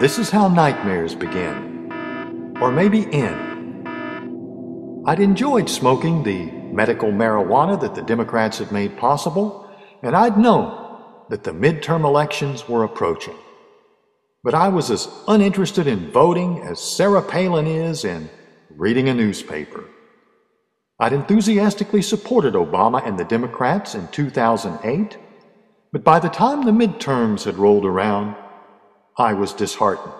This is how nightmares begin. Or maybe end. I'd enjoyed smoking the medical marijuana that the Democrats had made possible, and I'd known that the midterm elections were approaching. But I was as uninterested in voting as Sarah Palin is in reading a newspaper. I'd enthusiastically supported Obama and the Democrats in 2008, but by the time the midterms had rolled around, I was disheartened.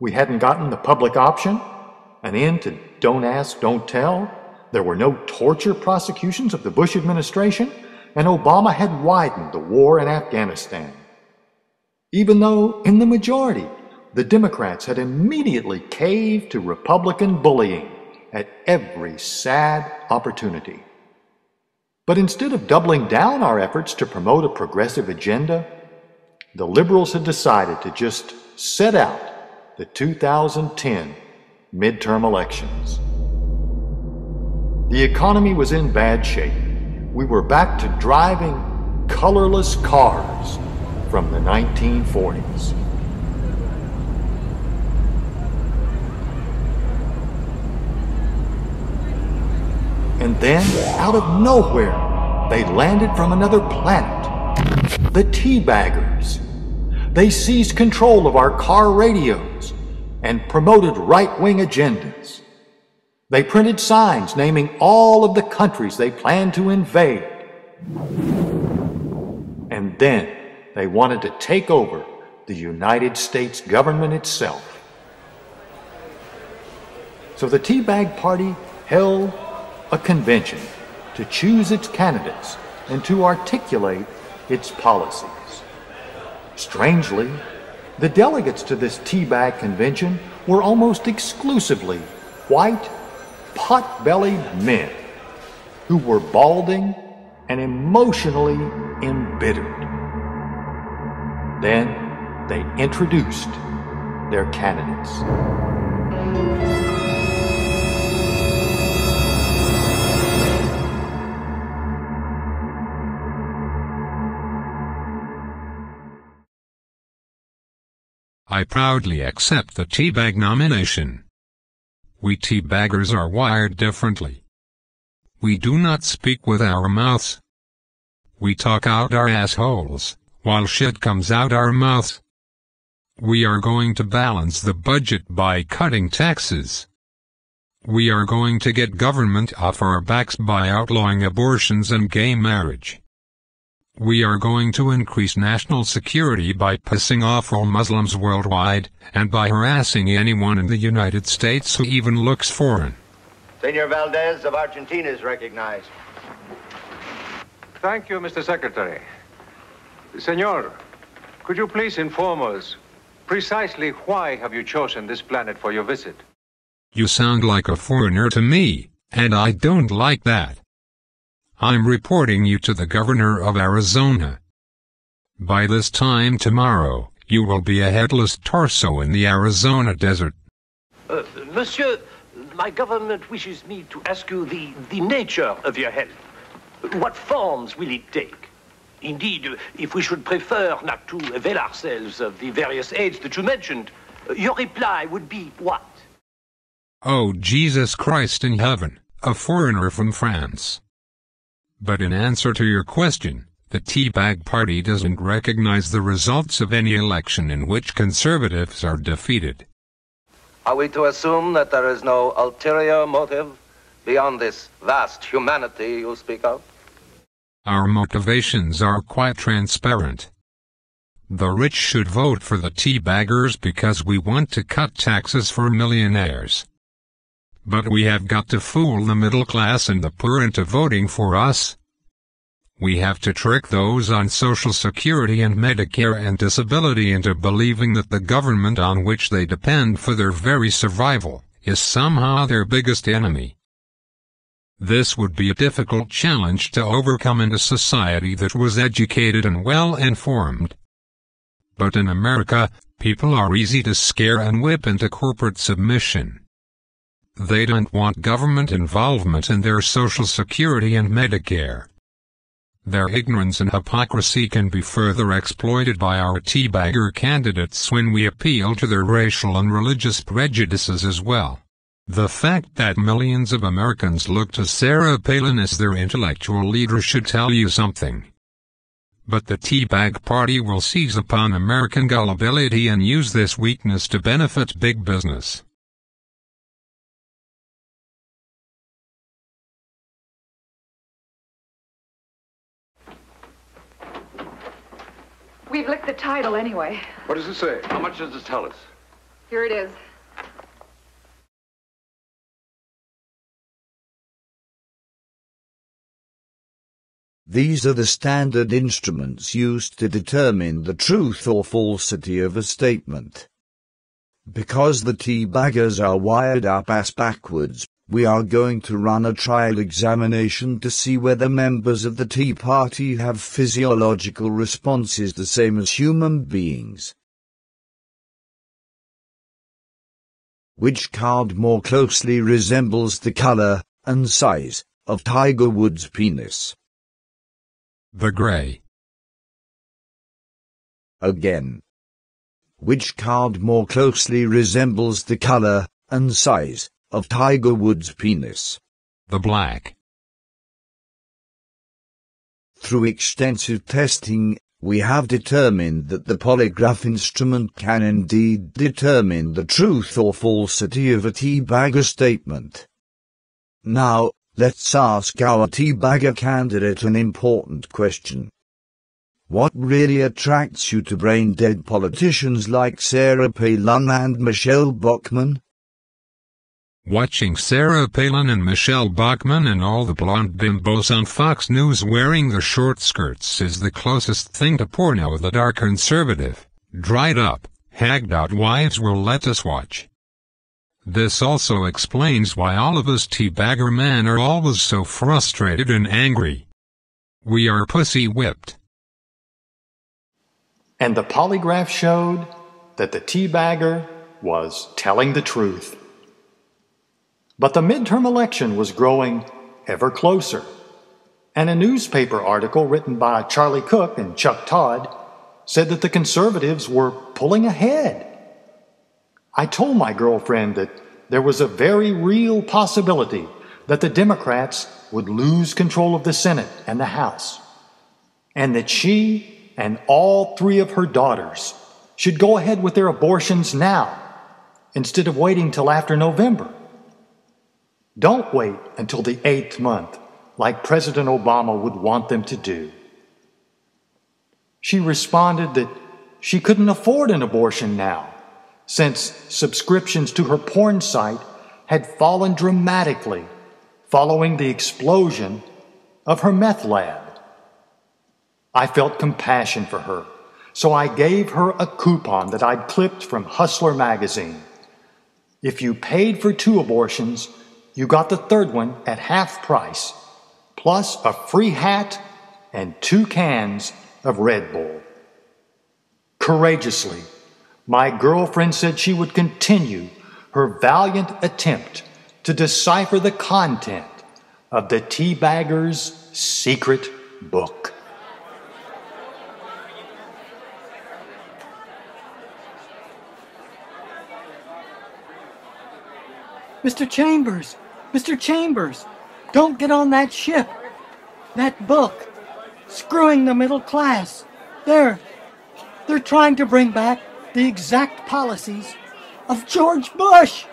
We hadn't gotten the public option, an end to don't ask, don't tell. There were no torture prosecutions of the Bush administration, and Obama had widened the war in Afghanistan. Even though, in the majority, the Democrats had immediately caved to Republican bullying at every sad opportunity. But instead of doubling down our efforts to promote a progressive agenda, the liberals had decided to just set out the 2010 midterm elections. The economy was in bad shape. We were back to driving colorless cars from the 1940s. And then, out of nowhere, they landed from another planet. The Teabaggers. They seized control of our car radios and promoted right wing agendas. They printed signs naming all of the countries they planned to invade. And then they wanted to take over the United States government itself. So the Teabag Party held a convention to choose its candidates and to articulate its policies. Strangely, the delegates to this teabag convention were almost exclusively white, pot bellied men who were balding and emotionally embittered. Then they introduced their candidates. I proudly accept the teabag nomination. We teabaggers are wired differently. We do not speak with our mouths. We talk out our assholes, while shit comes out our mouths. We are going to balance the budget by cutting taxes. We are going to get government off our backs by outlawing abortions and gay marriage. We are going to increase national security by pissing off all Muslims worldwide, and by harassing anyone in the United States who even looks foreign. Senor Valdez of Argentina is recognized. Thank you, Mr. Secretary. Senor, could you please inform us precisely why have you chosen this planet for your visit? You sound like a foreigner to me, and I don't like that. I'm reporting you to the governor of Arizona. By this time tomorrow, you will be a headless torso in the Arizona desert. Uh, monsieur, my government wishes me to ask you the, the nature of your help. What forms will it take? Indeed, if we should prefer not to avail ourselves of the various aids that you mentioned, your reply would be what? Oh Jesus Christ in heaven, a foreigner from France. But in answer to your question, the Tea Bag Party doesn't recognize the results of any election in which conservatives are defeated. Are we to assume that there is no ulterior motive beyond this vast humanity you speak of? Our motivations are quite transparent. The rich should vote for the tea baggers because we want to cut taxes for millionaires. But we have got to fool the middle class and the poor into voting for us. We have to trick those on Social Security and Medicare and disability into believing that the government on which they depend for their very survival is somehow their biggest enemy. This would be a difficult challenge to overcome in a society that was educated and well informed. But in America, people are easy to scare and whip into corporate submission. They don't want government involvement in their Social Security and Medicare. Their ignorance and hypocrisy can be further exploited by our teabagger candidates when we appeal to their racial and religious prejudices as well. The fact that millions of Americans look to Sarah Palin as their intellectual leader should tell you something. But the Teabag Party will seize upon American gullibility and use this weakness to benefit big business. We've licked the title anyway. What does it say? How much does it tell us? Here it is. These are the standard instruments used to determine the truth or falsity of a statement. Because the tea baggers are wired up ass backwards, we are going to run a trial examination to see whether members of the Tea Party have physiological responses the same as human beings. Which card more closely resembles the color and size of Tiger Woods' penis? The gray. Again. Which card more closely resembles the color and size of Tiger Woods' penis? The black. Through extensive testing, we have determined that the polygraph instrument can indeed determine the truth or falsity of a teabagger statement. Now, let's ask our teabagger candidate an important question. What really attracts you to brain-dead politicians like Sarah Palin and Michele Bachmann? Watching Sarah Palin and Michele Bachmann and all the blonde bimbos on Fox News wearing the short skirts is the closest thing to porno that our conservative, dried up, hagged out wives will let us watch. This also explains why all of us teabagger men are always so frustrated and angry. We are pussy whipped. And the polygraph showed that the teabagger was telling the truth. But the midterm election was growing ever closer. And a newspaper article written by Charlie Cook and Chuck Todd said that the conservatives were pulling ahead. I told my girlfriend that there was a very real possibility that the Democrats would lose control of the Senate and the House, and that she and all three of her daughters should go ahead with their abortions now instead of waiting till after November. Don't wait until the eighth month, like President Obama would want them to do. She responded that she couldn't afford an abortion now, since subscriptions to her porn site had fallen dramatically following the explosion of her meth lab. I felt compassion for her, so I gave her a coupon that I'd clipped from Hustler magazine. If you paid for two abortions, you got the third one at half price, plus a free hat and two cans of Red Bull. Courageously, my girlfriend said she would continue her valiant attempt to decipher the content of the Teabagger's secret book. Mr. Chambers, Mr. Chambers, don't get on that ship. That book, screwing the middle class. They're, they're trying to bring back the exact policies of George Bush.